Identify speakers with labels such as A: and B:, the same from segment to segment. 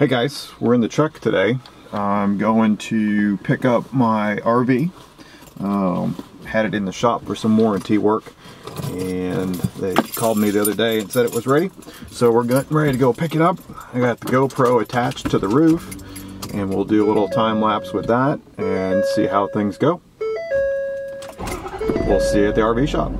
A: Hey guys, we're in the truck today. I'm going to pick up my RV. Um, had it in the shop for some warranty work and they called me the other day and said it was ready. So we're getting ready to go pick it up. I got the GoPro attached to the roof and we'll do a little time lapse with that and see how things go. We'll see you at the RV shop.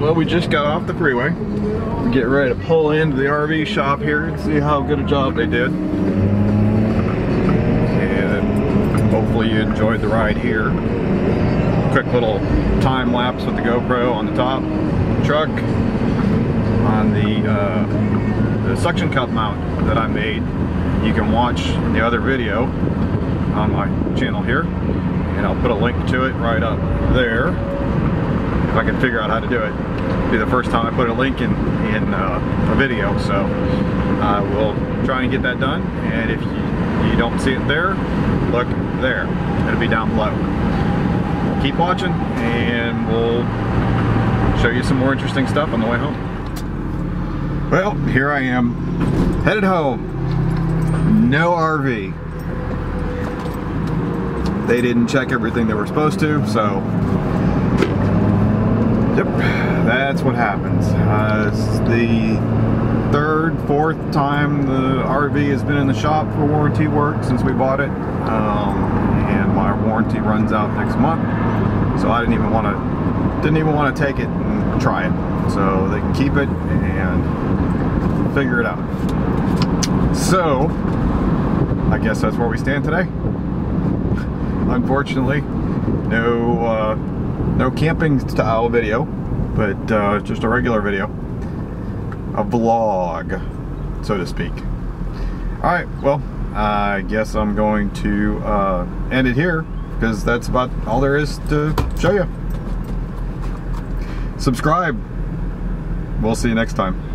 A: Well, we just got off the freeway. We get ready to pull into the RV shop here and see how good a job they did. And hopefully you enjoyed the ride here. Quick little time lapse with the GoPro on the top truck on the, uh, the suction cup mount that I made. You can watch the other video on my channel here and I'll put a link to it right up there if I can figure out how to do it It'll be the first time I put a link in, in uh, a video. So I will try and get that done. And if you, you don't see it there, look there. It'll be down below. Keep watching and we'll show you some more interesting stuff on the way home. Well, here I am, headed home. No RV. They didn't check everything they were supposed to, so that's what happens. Uh, the third, fourth time the RV has been in the shop for warranty work since we bought it. Um, and my warranty runs out next month. So I didn't even want to didn't even want to take it and try it. So they can keep it and figure it out. So I guess that's where we stand today. Unfortunately, no uh, no camping style video, but uh, just a regular video. A vlog, so to speak. Alright, well, I guess I'm going to uh, end it here because that's about all there is to show you. Subscribe. We'll see you next time.